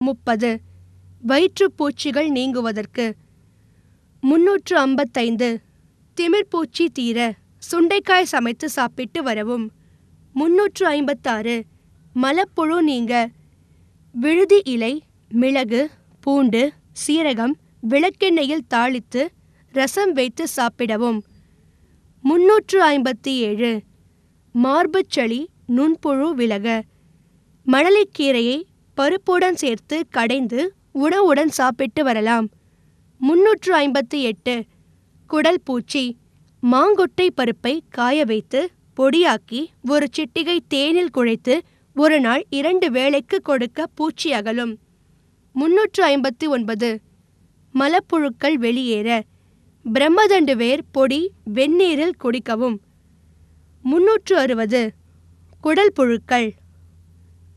முப்பது. வயிற்றுப்பூச்சிகள் நீங்குவதற்கு. முன்னூற்று ஐம்பத்தைந்து. திமிர்பூச்சி தீர. சுண்டைக்காய் சமைத்து சாப்பிட்டு வரவும். முன்னூற்று ஐம்பத்தாறு. மலப்புழு நீங்க. விழுதி இலை மிளகு பூண்டு சீரகம் விளக்கெண்ணெயில் தாளித்து ரசம் வைத்து சாப்பிடவும். முன்னூற்று ஐம்பத்தி ஏழு மார்புச்சளி நுண்புழு விலக. மணலைக்கீரையை பருப்புடன் சேர்த்து கடைந்து உணவுடன் சாப்பிட்டு வரலாம். முன்னூற்று ஐம்பத்தி எட்டு. குடல் பூச்சி. மாங்கொட்டை பருப்பை காய வைத்து பொடியாக்கி ஒரு சிட்டிகை தேனில் குழைத்து ஒரு நாள் இரண்டு வேளைக்கு கொடுக்க பூச்சி அகலும். முன்னூற்று ஐம்பத்தி ஒன்பது. மலப்புழுக்கள் வெளியேற. பிரம்மதண்டு வேர் பொடி வெந்நீரில் குடிக்கவும் முன்னூற்று அறுபது. குடல் புழுக்கள்.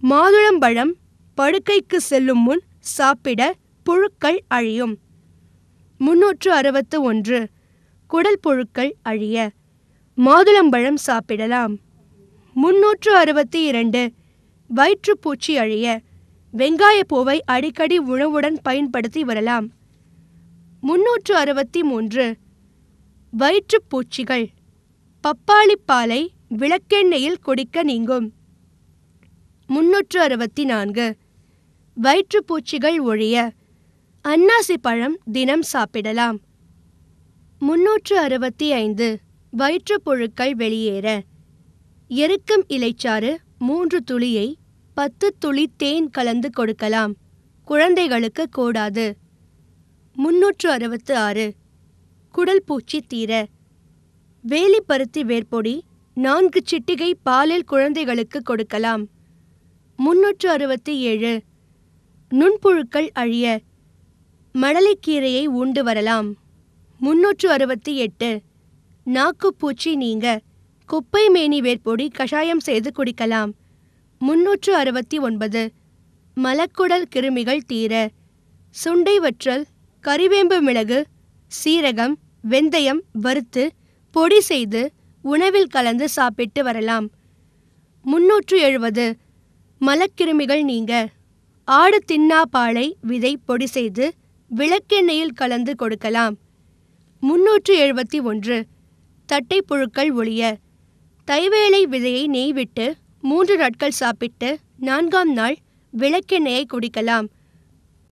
மாதுளம்பழம் படுக்கைக்கு செல்லும் முன் சாப்பிட புழுக்கள் அழியும். முன்னூற்று அறுபத்து ஒன்று. குடல் புழுக்கள் அழிய. மாதுளம்பழம் சாப்பிடலாம். முன்னூற்று அறுபத்தி இரண்டு. வயிற்றுப்பூச்சி அழிய. வெங்காயப்பூவை அடிக்கடி உணவுடன் பயன்படுத்தி வரலாம். முன்னூற்று அறுபத்தி மூன்று. வயிற்றுப்பூச்சிகள். பப்பாளி பாலை விளக்கெண்ணெயில் குடிக்க நீங்கும். முன்னூற்று அறுபத்தி நான்கு. வயிற்றுப்பூச்சிகள் ஒழிய அன்னாசி பழம் தினம் சாப்பிடலாம். முன்னூற்று அறுபத்தி ஐந்து. வயிற்றுப்புழுக்கள் வெளியேற. எருக்கம் இலைச்சாறு மூன்று துளியை பத்து துளி தேன் கலந்து கொடுக்கலாம். குழந்தைகளுக்கு கூடாது. முன்னூற்று அறுபத்து ஆறு. குடல் பூச்சி தீர. வேலிப்பருத்தி வேர்பொடி நான்கு சிட்டிகை பாலில் குழந்தைகளுக்கு கொடுக்கலாம். முன்னூற்று அறுபத்தி ஏழு. நுண்புழுக்கள் அழிய. மடலைக்கீரையை உண்டு வரலாம். முன்னூற்று அறுபத்தி எட்டு. நாக்குப்பூச்சி நீங்க. குப்பை மேனி வேற்பொடி கஷாயம் செய்து குடிக்கலாம். முன்னூற்று அறுபத்தி ஒன்பது. மலக்குடல் கிருமிகள் தீர. சுண்டை வற்றல் கறிவேம்பு மிளகு சீரகம் வெந்தயம் வறுத்து பொடி செய்து உணவில் கலந்து சாப்பிட்டு வரலாம். முன்னூற்று எழுபது. மலக்கிருமிகள் நீங்க. ஆடு தின்னா பாலை விதை பொடி செய்து விளக்கெண்ணெயில் கலந்து கொடுக்கலாம். முன்னூற்று எழுபத்தி ஒன்று. தட்டை புழுக்கள் ஒழிய தைவேலை விதையை நெய்விட்டு மூன்று நாட்கள் சாப்பிட்டு நான்காம் நாள் விளக்கெண்ணெயை குடிக்கலாம்.